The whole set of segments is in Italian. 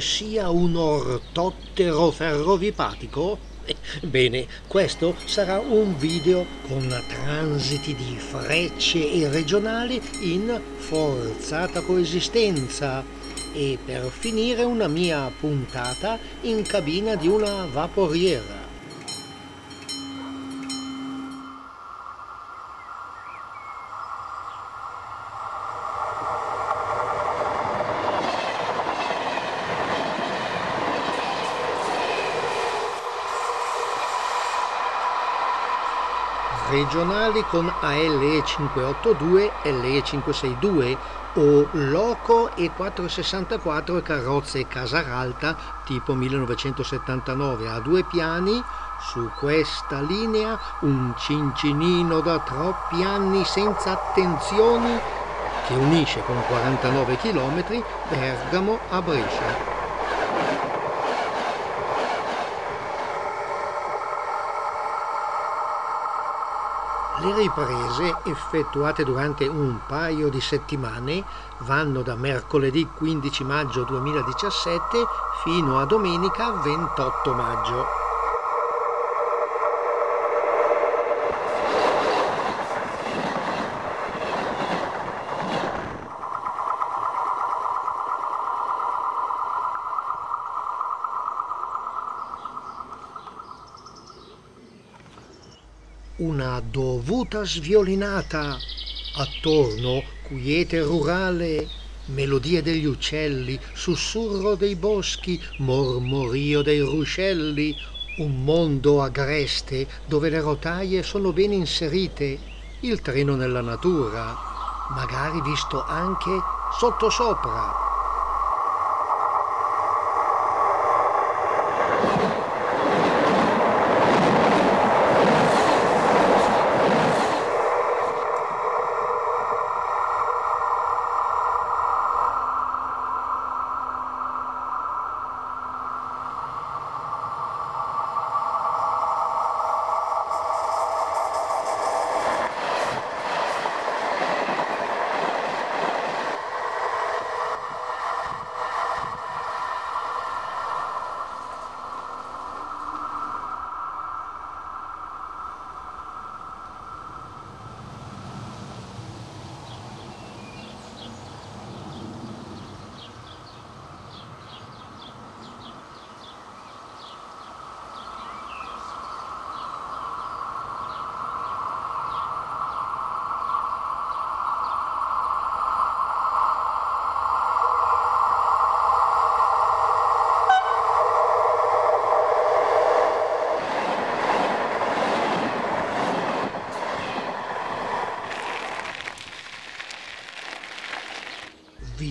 sia un ortottero ferrovipatico? Bene, questo sarà un video con transiti di frecce e regionali in forzata coesistenza e per finire una mia puntata in cabina di una vaporiera. Regionali con ALE 582 e LE 562 o Loco e 464 e carrozze Casaralta tipo 1979 a due piani su questa linea un cincinino da troppi anni senza attenzioni che unisce con 49 km Bergamo a Brescia. Le riprese, effettuate durante un paio di settimane, vanno da mercoledì 15 maggio 2017 fino a domenica 28 maggio. una dovuta sviolinata. Attorno quiete rurale, melodie degli uccelli, sussurro dei boschi, mormorio dei ruscelli, un mondo agreste dove le rotaie sono ben inserite, il treno nella natura, magari visto anche sottosopra.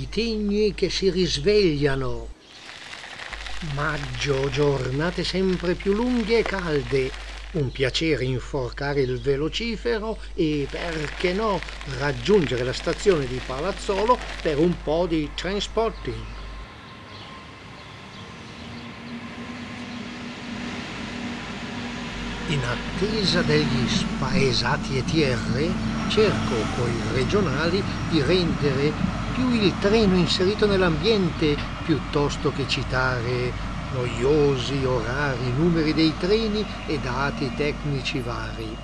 Vitigni che si risvegliano. Maggio, giornate sempre più lunghe e calde. Un piacere inforcare il velocifero e, perché no, raggiungere la stazione di Palazzolo per un po' di transporting. In attesa degli spaesati ETR, cerco coi regionali di rendere più il treno inserito nell'ambiente piuttosto che citare noiosi orari, numeri dei treni e dati tecnici vari.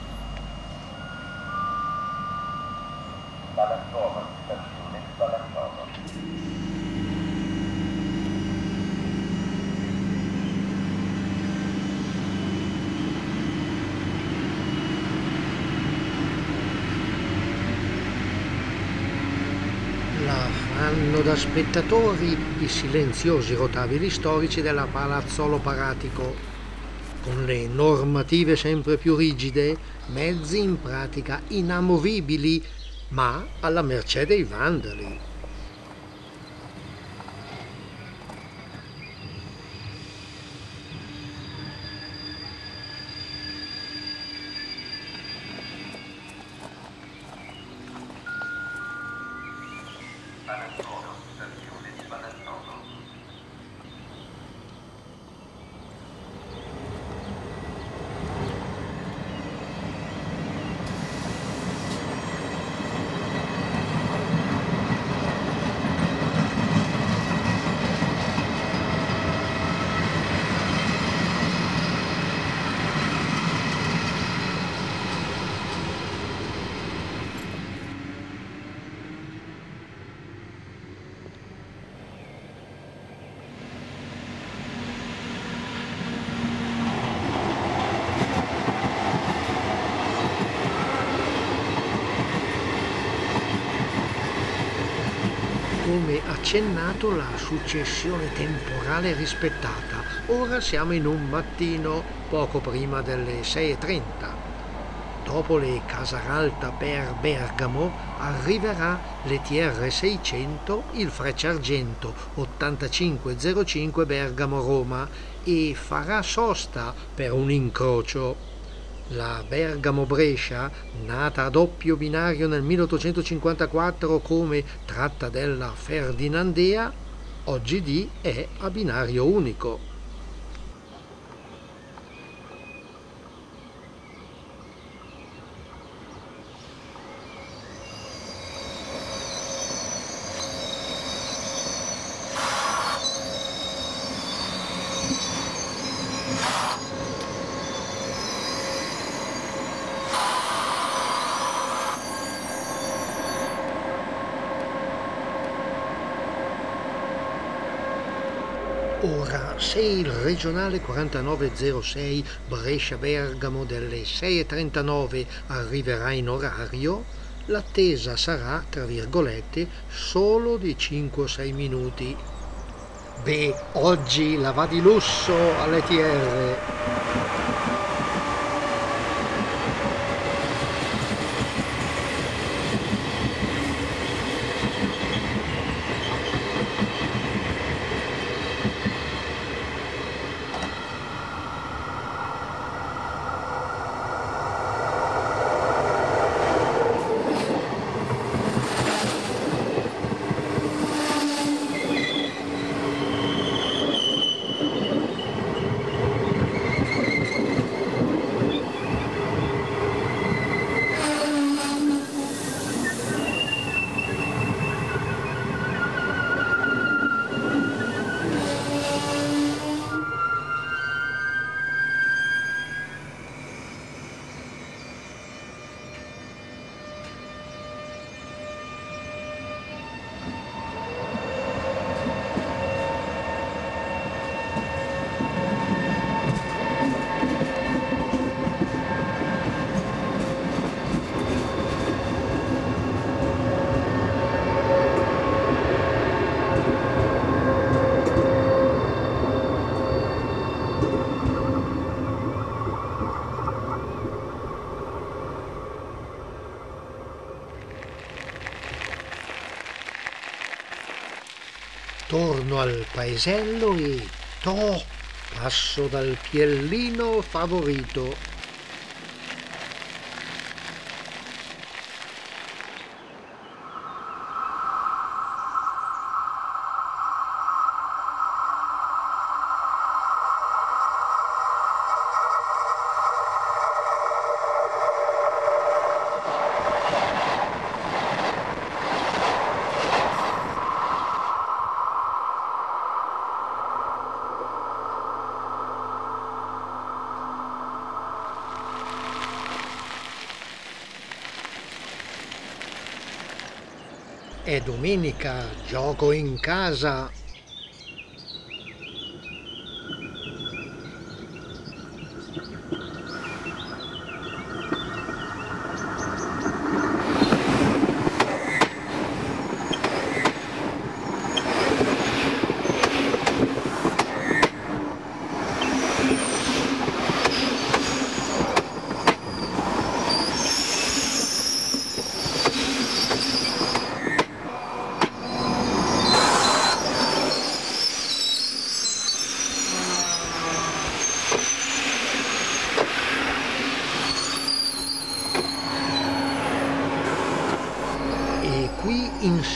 fanno da spettatori i silenziosi rotabili storici della Palazzolo Paratico, con le normative sempre più rigide, mezzi in pratica inamovibili, ma alla mercé dei vandali. Accennato la successione temporale rispettata. Ora siamo in un mattino poco prima delle 6.30. Dopo le Casaralta per Bergamo arriverà l'ETR 600, il Frecciargento 8505 Bergamo-Roma e farà sosta per un incrocio. La Bergamo-Brescia, nata a doppio binario nel 1854 come tratta della Ferdinandea, oggi è a binario unico. Ora, se il regionale 4906 Brescia-Bergamo delle 6.39 arriverà in orario, l'attesa sarà, tra virgolette, solo di 5 6 minuti. Beh, oggi la va di lusso all'ETR. Torno al paesello e to, passo dal piellino favorito domenica, gioco in casa. qui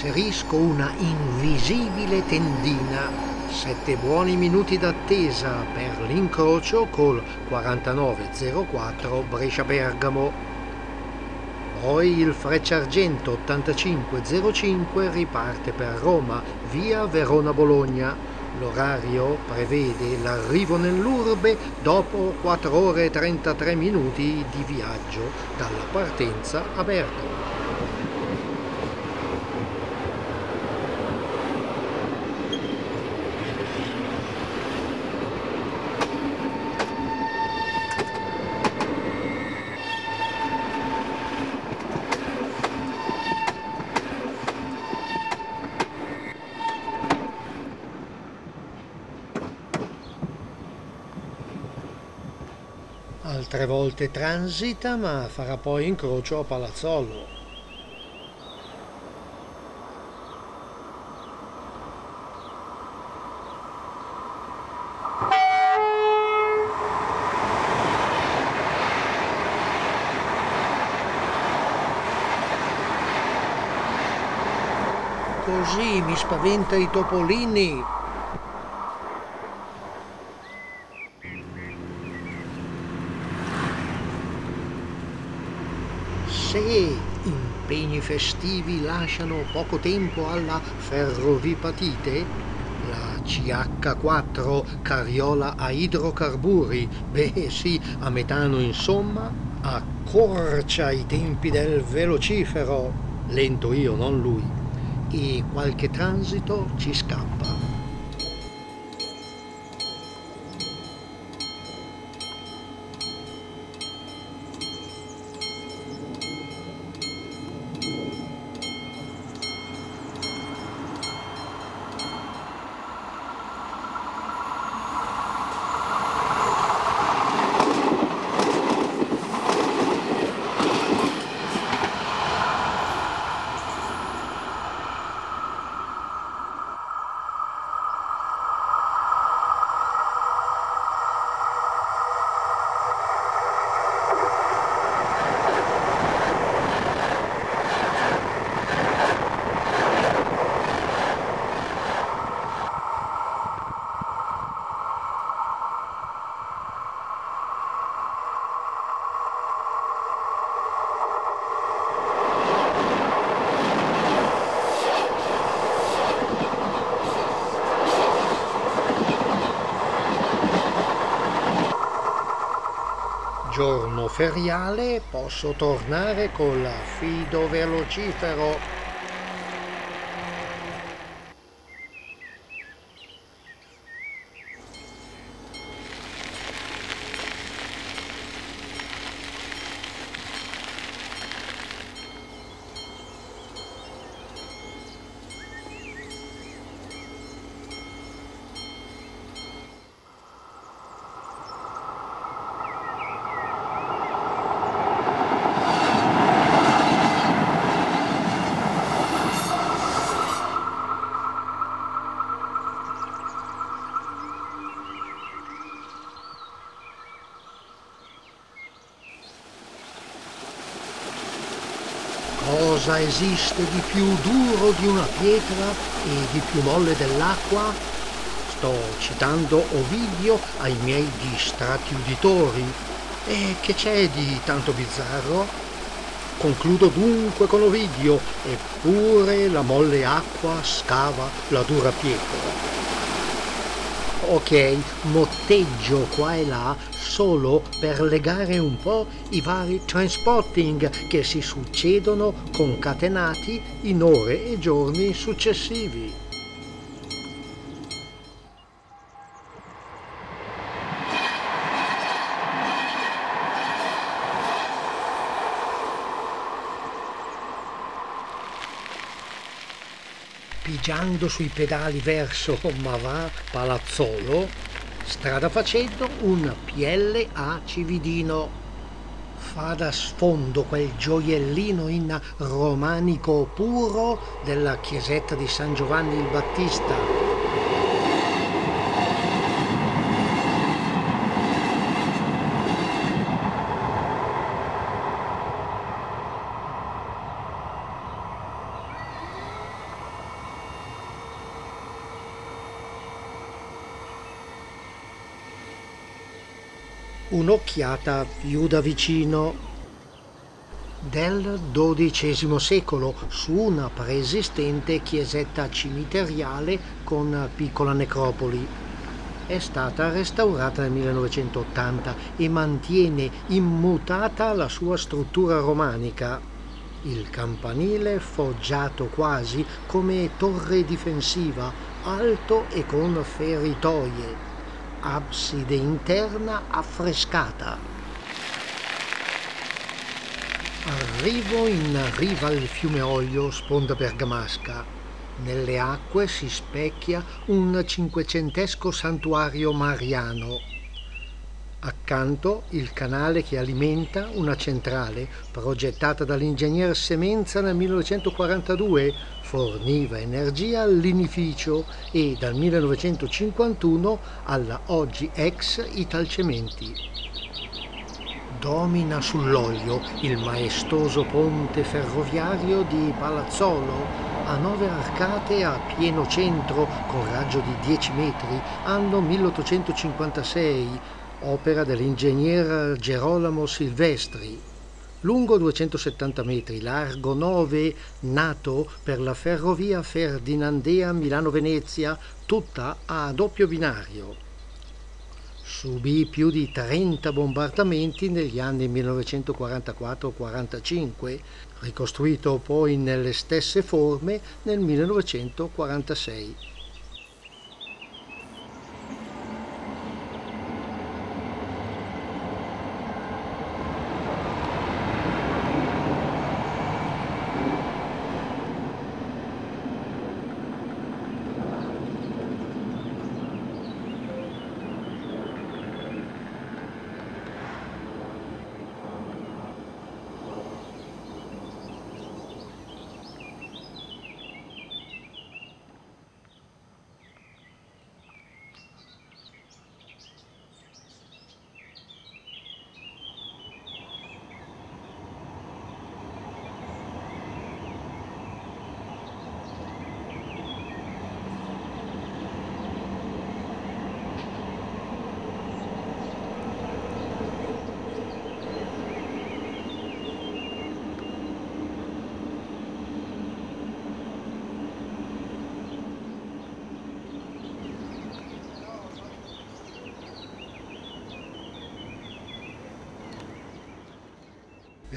inserisco una invisibile tendina. Sette buoni minuti d'attesa per l'incrocio col 4904 Brescia-Bergamo. Poi il Frecciargento 8505 riparte per Roma via Verona-Bologna. L'orario prevede l'arrivo nell'urbe dopo 4 ore e 33 minuti di viaggio dalla partenza a Bergamo. Volte transita ma farà poi incrocio a Palazzolo. Così mi spaventa i topolini. Se impegni festivi lasciano poco tempo alla ferrovipatite, la CH4 carriola a idrocarburi, beh sì, a metano insomma, accorcia i tempi del velocifero, lento io, non lui, e qualche transito ci scappa. Feriale posso tornare col fido velocifero Esiste di più duro di una pietra e di più molle dell'acqua? Sto citando Ovidio ai miei distratti uditori. E che c'è di tanto bizzarro? Concludo dunque con Ovidio, eppure la molle acqua scava la dura pietra ok, motteggio qua e là solo per legare un po' i vari transporting che si succedono concatenati in ore e giorni successivi. pigiando sui pedali verso Mavà Palazzolo, strada facendo un PL a Cividino. Fa da sfondo quel gioiellino in romanico puro della chiesetta di San Giovanni il Battista un'occhiata più da vicino del XII secolo su una preesistente chiesetta cimiteriale con piccola necropoli. È stata restaurata nel 1980 e mantiene immutata la sua struttura romanica. Il campanile foggiato quasi come torre difensiva, alto e con feritoie abside interna affrescata. Arrivo in riva al fiume Oglio, sponda bergamasca. Nelle acque si specchia un cinquecentesco santuario mariano. Accanto il canale che alimenta una centrale progettata dall'ingegner Semenza nel 1942 forniva energia al linificio e dal 1951 alla oggi ex Italcementi. Domina sull'olio il maestoso ponte ferroviario di Palazzolo a nove arcate a pieno centro con raggio di 10 metri, anno 1856 opera dell'ingegner Gerolamo Silvestri, lungo 270 metri, largo 9, nato per la ferrovia Ferdinandea Milano-Venezia, tutta a doppio binario. Subì più di 30 bombardamenti negli anni 1944-45, ricostruito poi nelle stesse forme nel 1946.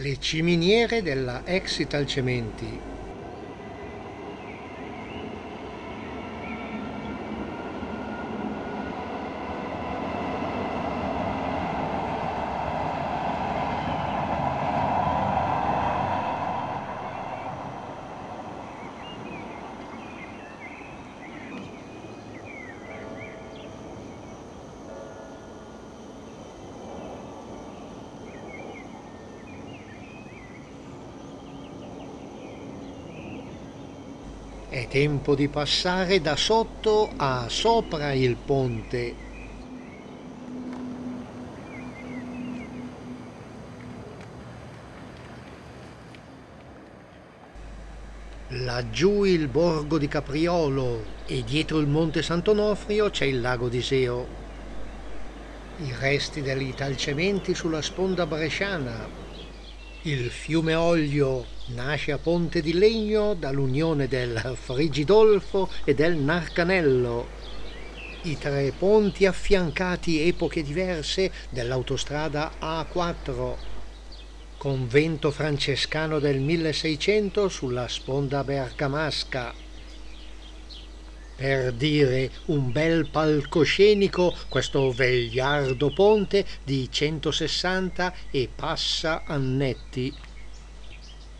Le ciminiere della ex Italcementi È tempo di passare da sotto a sopra il ponte. Laggiù il borgo di Capriolo e dietro il monte Sant'Onofrio c'è il lago di Seo. I resti degli talcementi sulla sponda bresciana il fiume Oglio nasce a Ponte di Legno dall'unione del Frigidolfo e del Narcanello. I tre ponti affiancati epoche diverse dell'autostrada A4. Convento francescano del 1600 sulla sponda bergamasca per dire un bel palcoscenico questo vegliardo ponte di 160 e passa annetti.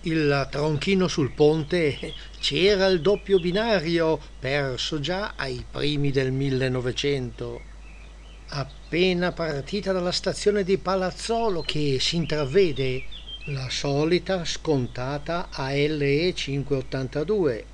Il tronchino sul ponte c'era il doppio binario, perso già ai primi del 1900. Appena partita dalla stazione di Palazzolo che si intravede la solita scontata ALE 582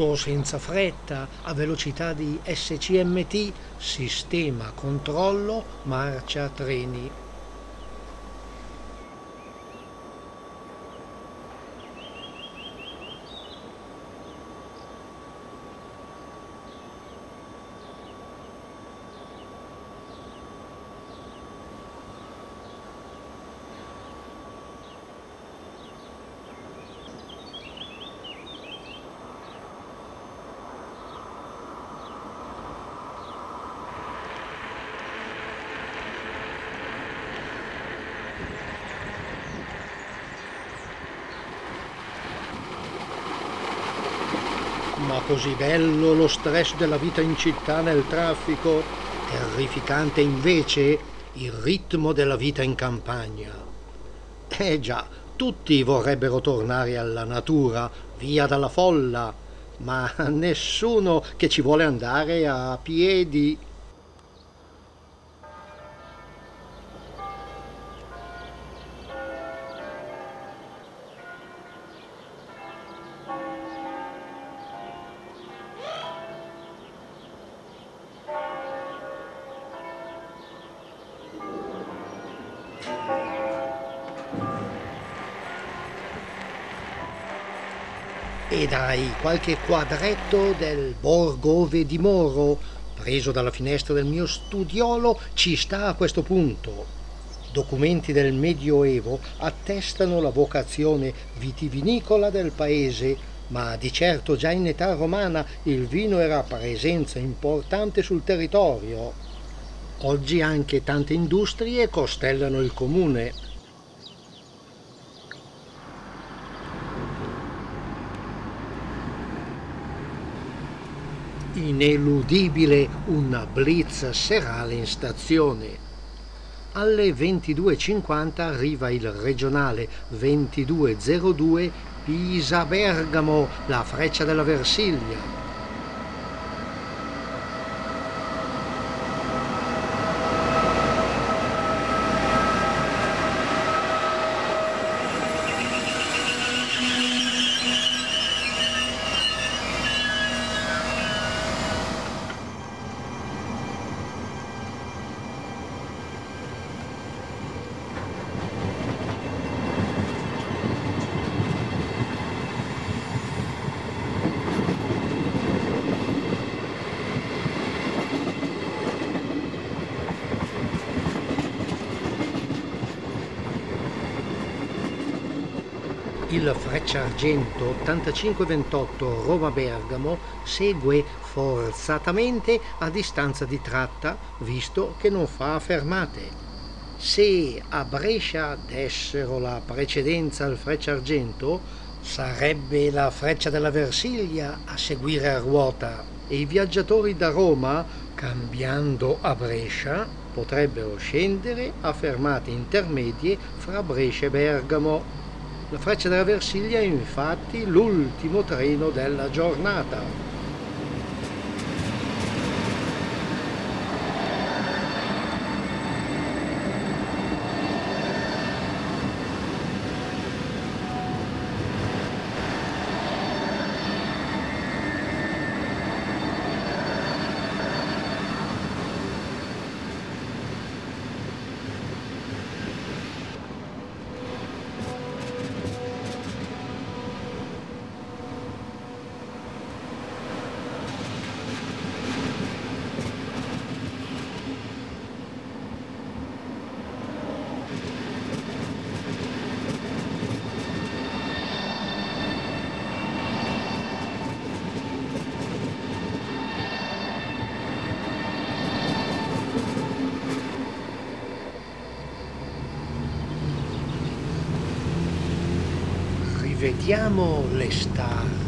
tutto senza fretta, a velocità di SCMT, sistema controllo marcia treni. Ma così bello lo stress della vita in città nel traffico, terrificante invece il ritmo della vita in campagna. Eh già, tutti vorrebbero tornare alla natura, via dalla folla, ma nessuno che ci vuole andare a piedi. Dai qualche quadretto del borgo ove dimoro, preso dalla finestra del mio studiolo, ci sta a questo punto. Documenti del Medioevo attestano la vocazione vitivinicola del paese, ma di certo già in età romana il vino era presenza importante sul territorio. Oggi anche tante industrie costellano il comune. Ineludibile una blitz serale in stazione. Alle 22.50 arriva il regionale 2202 Pisa-Bergamo, la freccia della Versiglia. Frecciargento 8528 Roma-Bergamo segue forzatamente a distanza di tratta, visto che non fa fermate. Se a Brescia dessero la precedenza al Frecciargento, sarebbe la Freccia della Versiglia a seguire a ruota e i viaggiatori da Roma, cambiando a Brescia, potrebbero scendere a fermate intermedie fra Brescia e Bergamo. La Freccia della Versiglia è infatti l'ultimo treno della giornata. Rivediamo le star.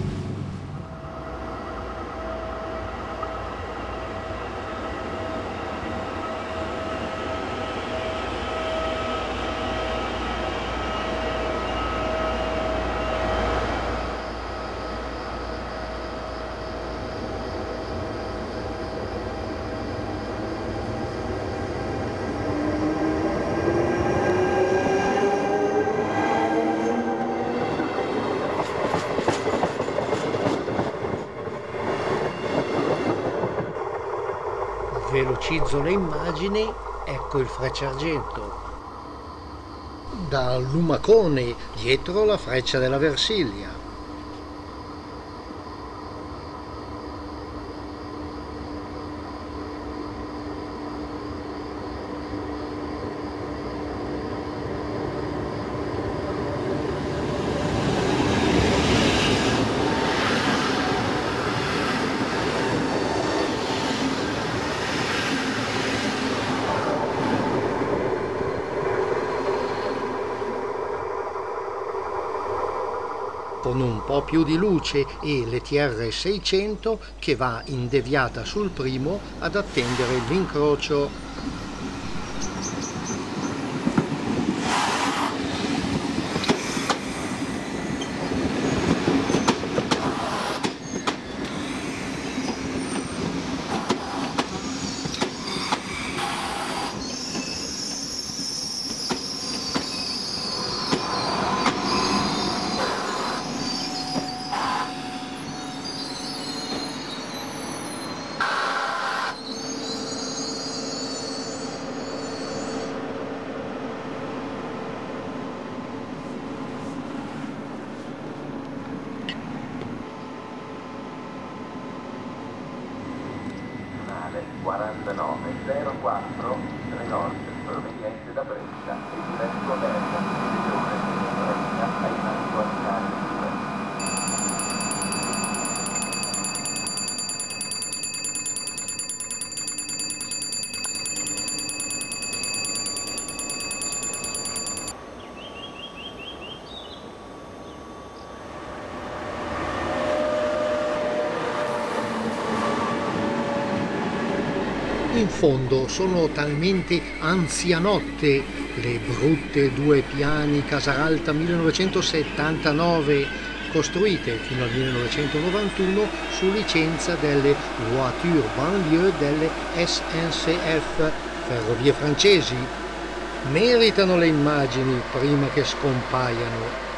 Velocizzo le immagini, ecco il Frecciargento. Da Lumacone, dietro la freccia della Versiglia. Con un po' più di luce e l'ETR 600 che va in deviata sul primo ad attendere l'incrocio in fondo sono talmente anzianotte le brutte due piani Casaralta 1979 costruite fino al 1991 su licenza delle Voiture Banlieue delle SNCF, ferrovie francesi. Meritano le immagini prima che scompaiano.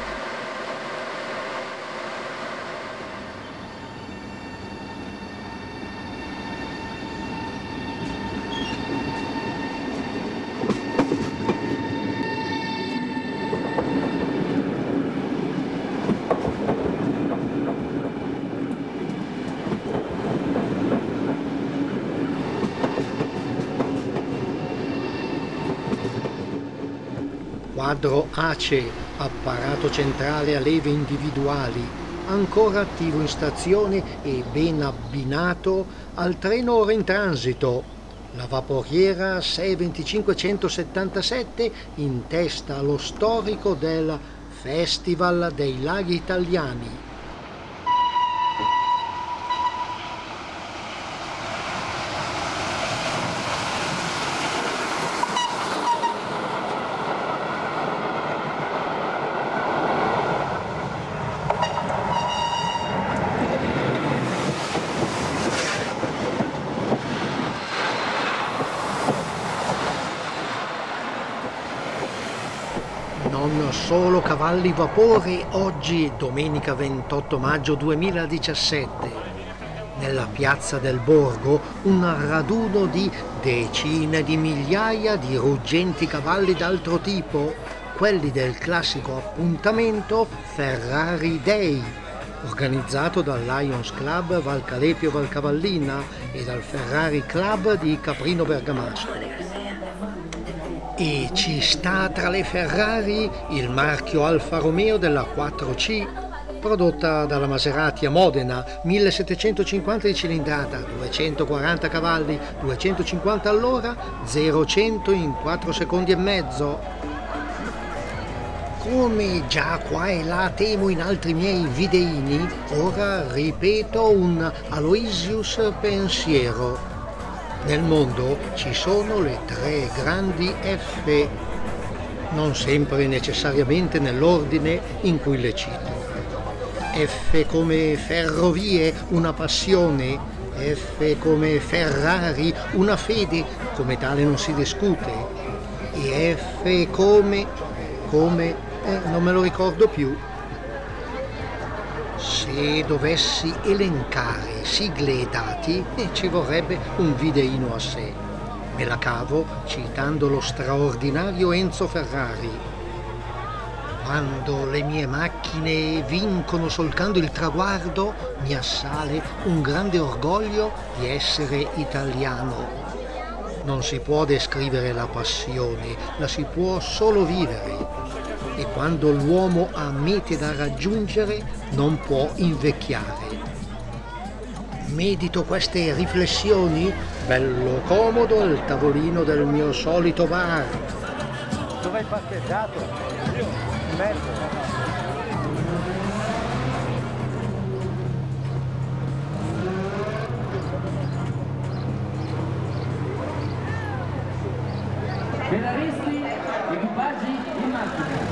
ACE, apparato centrale a leve individuali, ancora attivo in stazione e ben abbinato al treno ora in transito. La vaporiera 62577 in testa allo storico del Festival dei Laghi Italiani solo cavalli vapore oggi, domenica 28 maggio 2017. Nella piazza del borgo un raduno di decine di migliaia di ruggenti cavalli d'altro tipo, quelli del classico appuntamento Ferrari Day, organizzato dal Lions Club Valcalepio Valcavallina e dal Ferrari Club di Caprino Bergamasco. E ci sta tra le Ferrari il marchio Alfa Romeo della 4C, prodotta dalla Maserati a Modena, 1750 di cilindrata, 240 cavalli, 250 all'ora, 0-100 in 4 secondi e mezzo. Come già qua e là temo in altri miei videini, ora ripeto un Aloysius pensiero nel mondo ci sono le tre grandi F, non sempre necessariamente nell'ordine in cui le cito. F come ferrovie, una passione, F come Ferrari, una fede, come tale non si discute, e F come, come, eh, non me lo ricordo più, se dovessi elencare sigle e dati, eh, ci vorrebbe un videino a sé. Me la cavo citando lo straordinario Enzo Ferrari. Quando le mie macchine vincono solcando il traguardo, mi assale un grande orgoglio di essere italiano. Non si può descrivere la passione, la si può solo vivere e quando l'uomo ha mete da raggiungere non può invecchiare. Medito queste riflessioni, bello comodo al tavolino del mio solito bar. Dove hai parcheggiato? In mezzo. Pedalisti, equipaggi in macchina.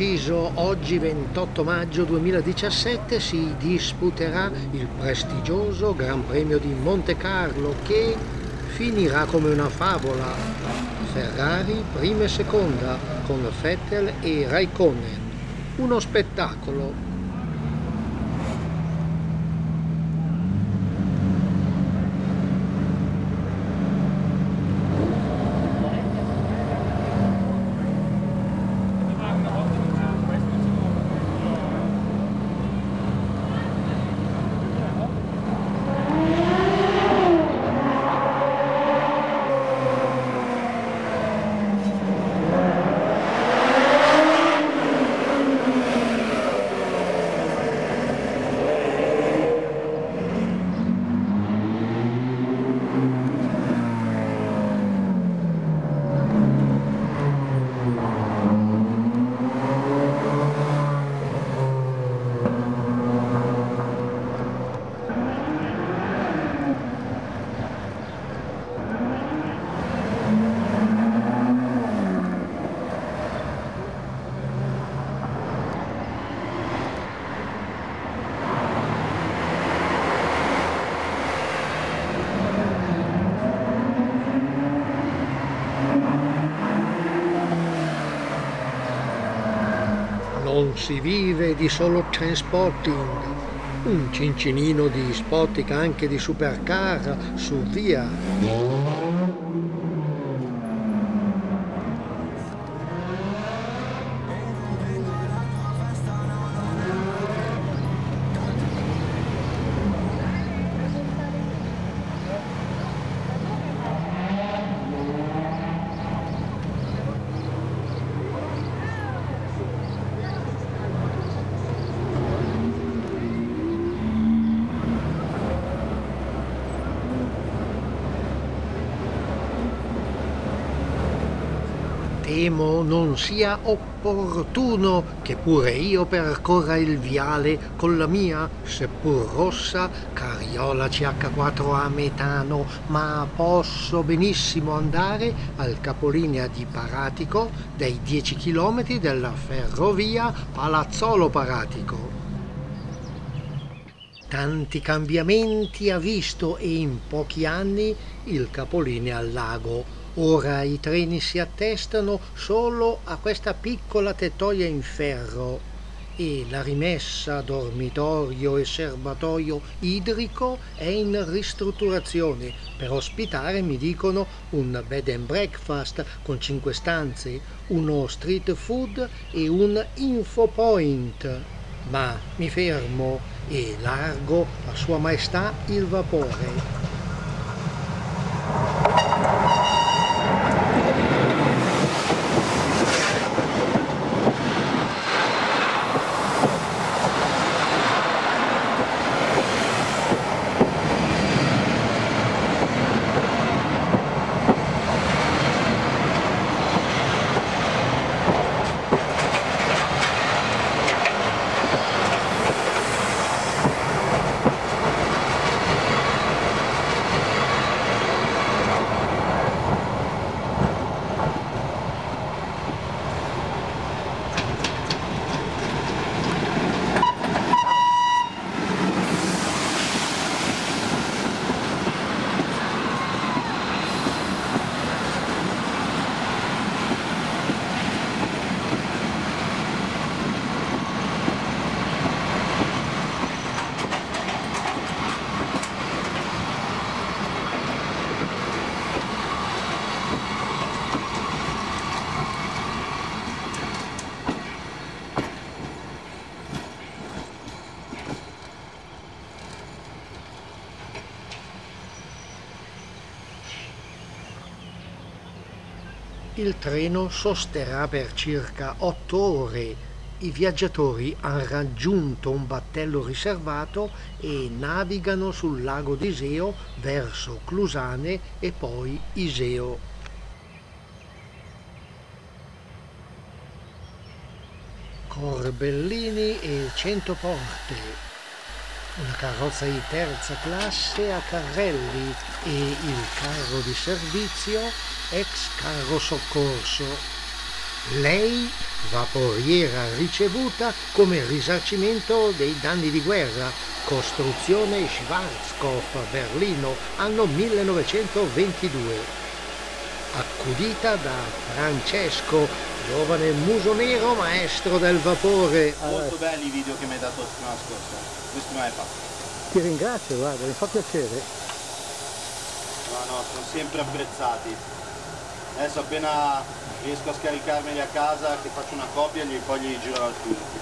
inciso oggi 28 maggio 2017 si disputerà il prestigioso Gran Premio di Monte Carlo che finirà come una favola. Ferrari prima e seconda con Vettel e Raikkonen. Uno spettacolo non si vive di solo transporting, un cincinino di spotting anche di supercar su via. Temo non sia opportuno che pure io percorra il viale con la mia, seppur rossa, carriola CH4 a metano, ma posso benissimo andare al capolinea di Paratico dei 10 km della ferrovia Palazzolo Paratico. Tanti cambiamenti ha visto e in pochi anni il capolinea al lago Ora i treni si attestano solo a questa piccola tettoia in ferro e la rimessa dormitorio e serbatoio idrico è in ristrutturazione per ospitare, mi dicono, un bed and breakfast con cinque stanze, uno street food e un info point. Ma mi fermo e largo a Sua Maestà il vapore. Il treno sosterrà per circa otto ore. I viaggiatori hanno raggiunto un battello riservato e navigano sul lago d'Iseo verso Clusane e poi Iseo. Corbellini e cento porte una carrozza di terza classe a carrelli e il carro di servizio ex carro soccorso. Lei, vaporiera ricevuta come risarcimento dei danni di guerra, costruzione Schwarzkopf, Berlino, anno 1922 accudita da Francesco, giovane muso nero maestro del vapore. Molto belli i video che mi hai dato la settimana scorsa, questo mi hai fatto. Ti ringrazio, guarda, mi fa piacere. No, no, sono sempre apprezzati. Adesso appena riesco a scaricarmeli a casa, che faccio una copia, gli poi gli giro al tuo.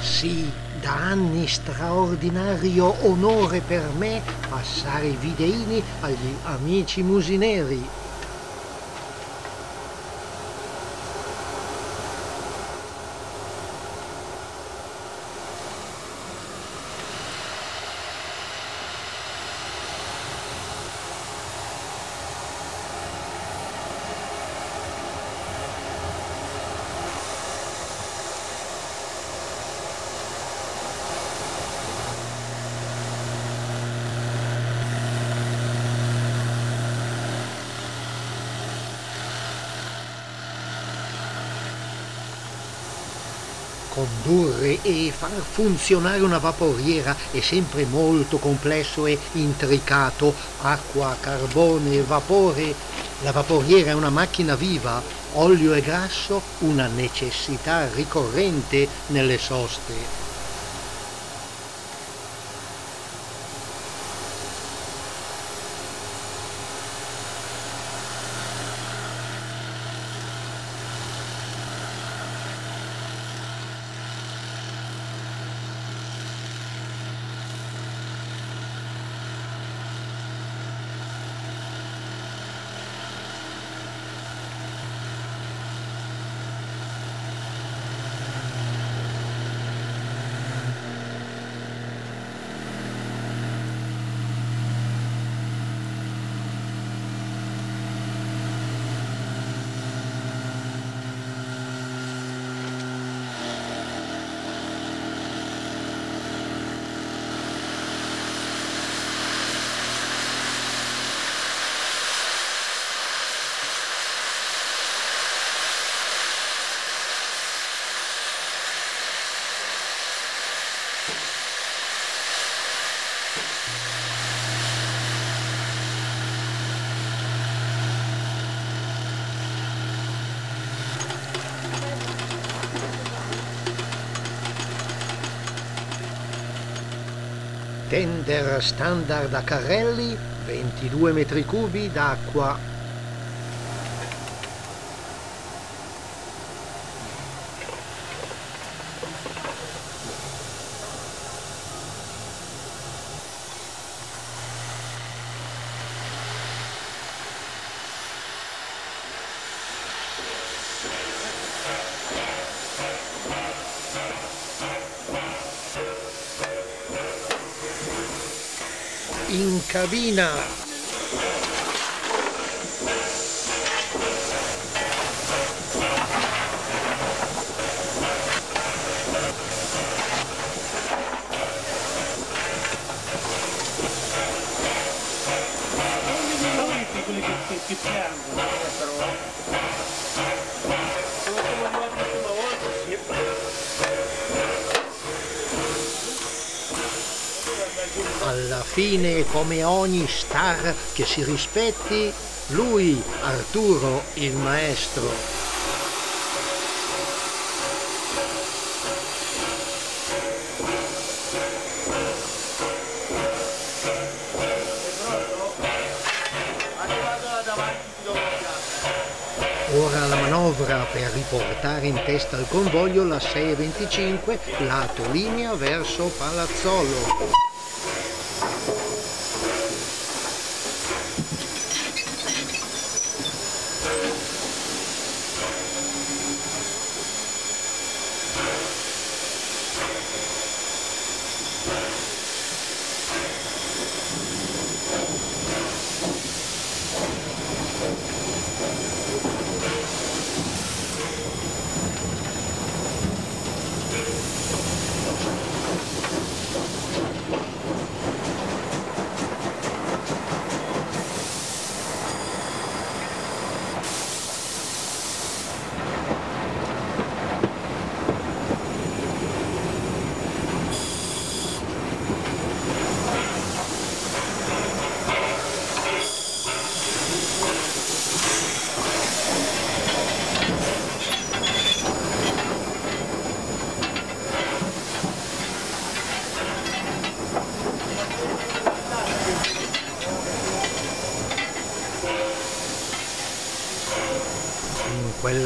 Sì, da anni straordinario onore per me passare i videini agli amici musineri. Condurre e far funzionare una vaporiera è sempre molto complesso e intricato. Acqua, carbone, vapore. La vaporiera è una macchina viva, olio e grasso una necessità ricorrente nelle soste. Tender standard a carrelli, 22 metri cubi d'acqua. In cabina quelli che. Alla fine come ogni star che si rispetti, lui, Arturo, il maestro. Ora la manovra per riportare in testa al convoglio la 625 lato linea verso Palazzolo.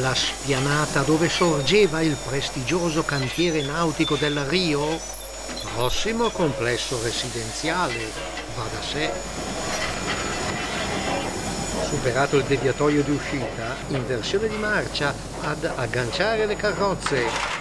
la spianata dove sorgeva il prestigioso cantiere nautico del Rio, prossimo complesso residenziale, va da sé. Superato il deviatoio di uscita, inversione di marcia ad agganciare le carrozze.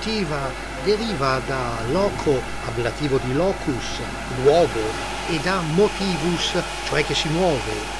Locomotiva deriva da loco, ablativo di locus, luogo, e da motivus, cioè che si muove.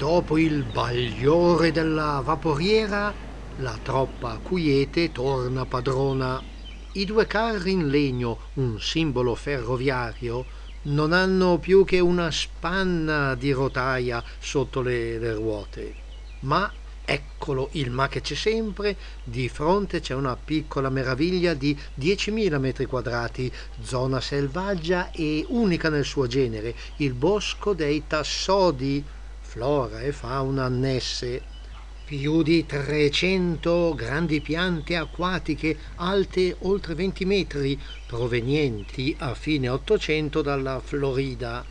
Dopo il bagliore della vaporiera la troppa quiete torna padrona. I due carri in legno, un simbolo ferroviario, non hanno più che una spanna di rotaia sotto le, le ruote. Ma eccolo il ma che c'è sempre, di fronte c'è una piccola meraviglia di 10.000 metri quadrati, zona selvaggia e unica nel suo genere, il bosco dei Tassodi, flora e fauna annesse, più di 300 grandi piante acquatiche alte oltre 20 metri, provenienti a fine Ottocento dalla Florida,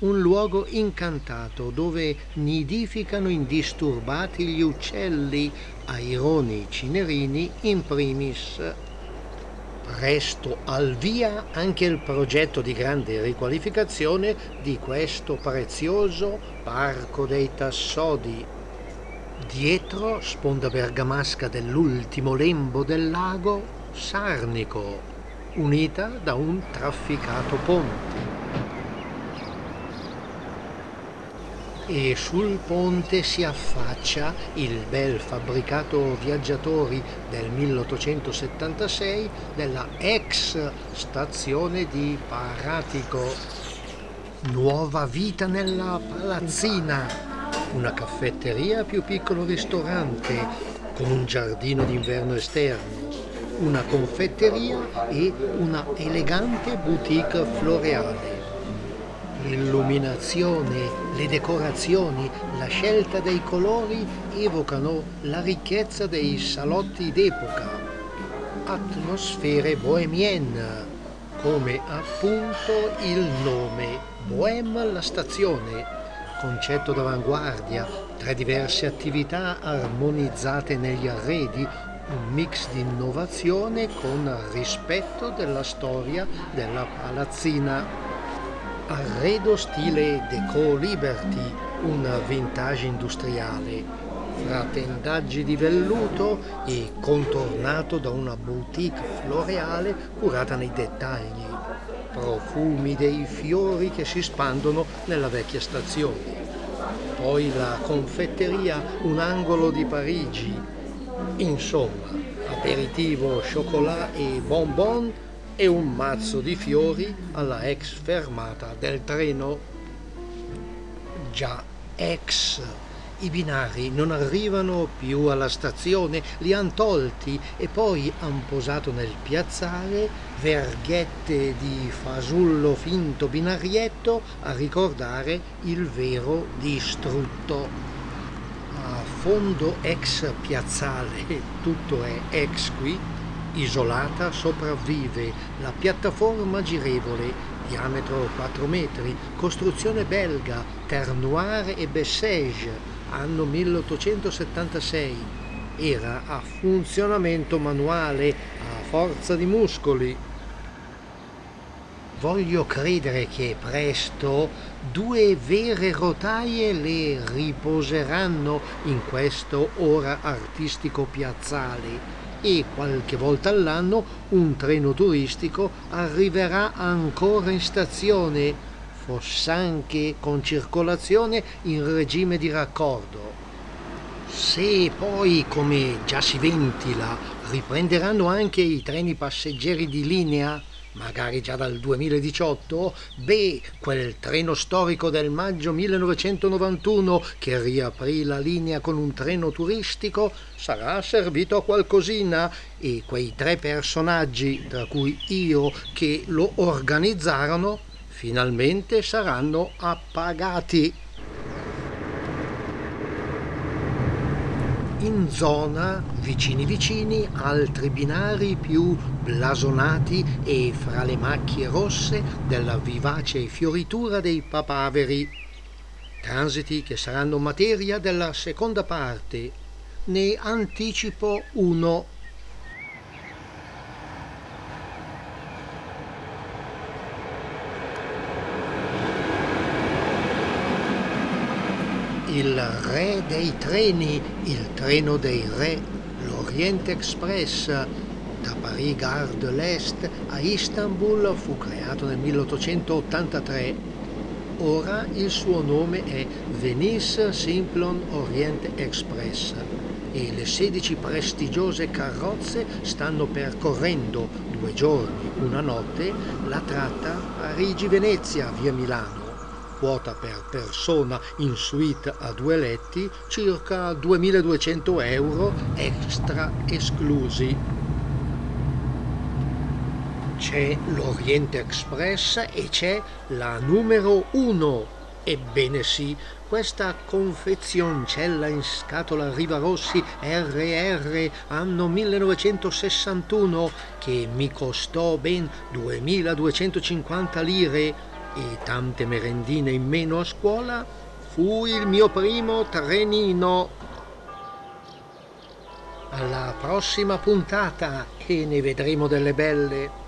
un luogo incantato dove nidificano indisturbati gli uccelli, aironi cinerini in primis. Presto al via anche il progetto di grande riqualificazione di questo prezioso Parco dei Tassodi. Dietro, sponda bergamasca dell'ultimo lembo del lago, Sarnico, unita da un trafficato ponte. E sul ponte si affaccia il bel fabbricato viaggiatori del 1876 della ex stazione di Paratico. Nuova vita nella palazzina, una caffetteria più piccolo ristorante con un giardino d'inverno esterno, una confetteria e una elegante boutique floreale. L'illuminazione, le decorazioni, la scelta dei colori evocano la ricchezza dei salotti d'epoca. atmosfere bohemienne, come appunto il nome Bohème la stazione, concetto d'avanguardia, tre diverse attività armonizzate negli arredi, un mix di innovazione con rispetto della storia della palazzina. Arredo stile Deco Liberty, un vintage industriale, fra tendaggi di velluto e contornato da una boutique floreale curata nei dettagli, profumi dei fiori che si spandono nella vecchia stazione. Poi la confetteria Un angolo di Parigi, insomma, aperitivo, chocolat e bonbon e un mazzo di fiori alla ex fermata del treno. Già ex i binari non arrivano più alla stazione, li han tolti e poi han posato nel piazzale verghette di fasullo finto binarietto a ricordare il vero distrutto. A fondo ex piazzale, tutto è ex qui, isolata sopravvive la piattaforma girevole diametro 4 metri, costruzione belga, Terre Noire e Bessèges, anno 1876. Era a funzionamento manuale, a forza di muscoli. Voglio credere che presto due vere rotaie le riposeranno in questo ora artistico piazzale e qualche volta all'anno un treno turistico arriverà ancora in stazione fossanche con circolazione in regime di raccordo. Se poi, come già si ventila, riprenderanno anche i treni passeggeri di linea, magari già dal 2018, beh, quel treno storico del maggio 1991 che riaprì la linea con un treno turistico sarà servito a qualcosina e quei tre personaggi, tra cui io, che lo organizzarono, finalmente saranno appagati. In zona, vicini vicini, altri binari più blasonati e fra le macchie rosse della vivace fioritura dei papaveri. Transiti che saranno materia della seconda parte. Ne anticipo uno il re dei treni, il treno dei re, l'Orient Express, da Paris Gare de l'Est a Istanbul fu creato nel 1883. Ora il suo nome è Venice Simplon Orient Express. E le 16 prestigiose carrozze stanno percorrendo due giorni, una notte, la tratta Parigi-Venezia via Milano quota per persona in suite a due letti circa 2200 euro extra esclusi. C'è l'Oriente Express e c'è la numero 1. Ebbene sì, questa confezioncella in scatola Riva Rossi RR anno 1961 che mi costò ben 2250 lire e tante merendine in meno a scuola, fu il mio primo trenino. Alla prossima puntata e ne vedremo delle belle.